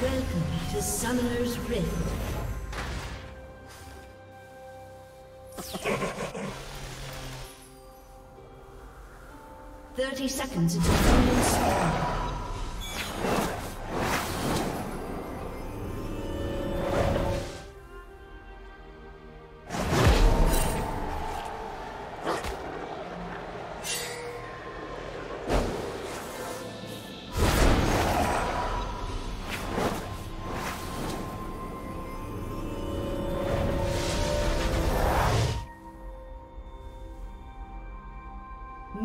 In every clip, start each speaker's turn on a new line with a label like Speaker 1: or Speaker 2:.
Speaker 1: Welcome to Summoner's Rift. Thirty seconds until minions spawn.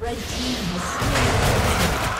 Speaker 1: Red team has slain